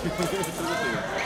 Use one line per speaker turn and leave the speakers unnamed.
ファイト